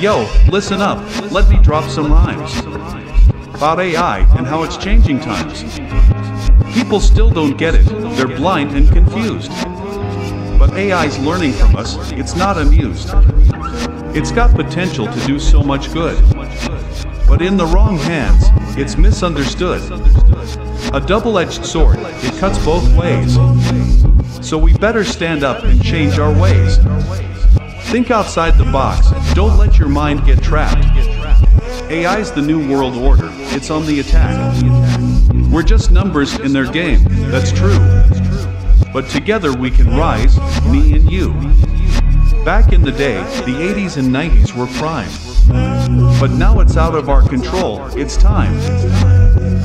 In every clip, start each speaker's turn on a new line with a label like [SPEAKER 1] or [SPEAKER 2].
[SPEAKER 1] Yo, listen up, let me drop some rhymes. About AI and how it's changing times. People still don't get it, they're blind and confused. But AI's learning from us, it's not amused. It's got potential to do so much good. But in the wrong hands, it's misunderstood. A double-edged sword, it cuts both ways. So we better stand up and change our ways. Think outside the box, don't let your mind get trapped. AI's the new world order, it's on the attack. We're just numbers in their game, that's true. But together we can rise, me and you. Back in the day, the 80s and 90s were prime. But now it's out of our control, it's time.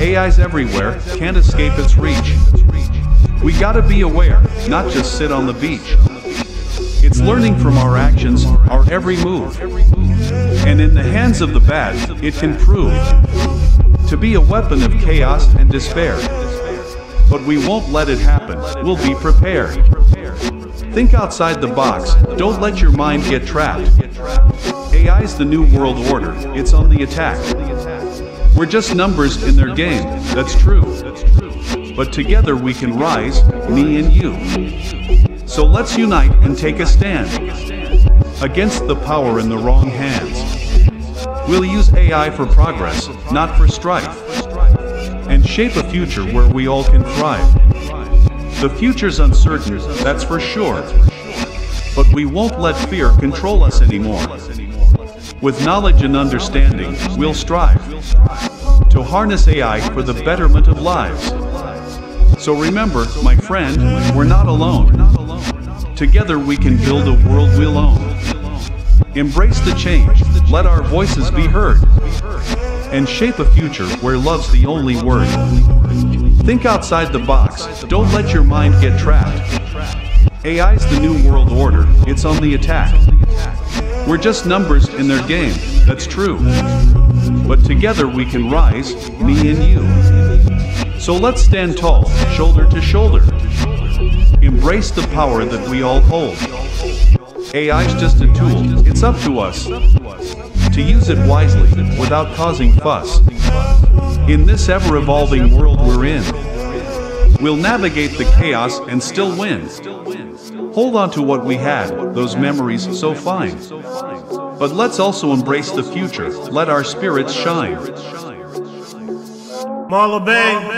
[SPEAKER 1] AI's everywhere, can't escape its reach. We gotta be aware, not just sit on the beach. It's learning from our actions, our every move. And in the hands of the bad, it can prove to be a weapon of chaos and despair. But we won't let it happen, we'll be prepared. Think outside the box, don't let your mind get trapped. AI's the new world order, it's on the attack. We're just numbers in their game, that's true. But together we can rise, me and you. So let's unite and take a stand against the power in the wrong hands. We'll use AI for progress, not for strife, and shape a future where we all can thrive. The future's uncertain, that's for sure. But we won't let fear control us anymore. With knowledge and understanding, we'll strive to harness AI for the betterment of lives. So remember, my friend, we're not alone. Together we can build a world we'll own. Embrace the change, let our voices be heard, and shape a future where love's the only word. Think outside the box, don't let your mind get trapped. AI's the new world order, it's on the attack. We're just numbers in their game, that's true. But together we can rise, me and you. So let's stand tall, shoulder to shoulder. Embrace the power that we all hold. AI's just a tool, it's up to us to use it wisely without causing fuss. In this ever evolving world we're in, we'll navigate the chaos and still win. Hold on to what we had, those memories so fine. But let's also embrace the future, let our spirits shine.
[SPEAKER 2] Marla Bay.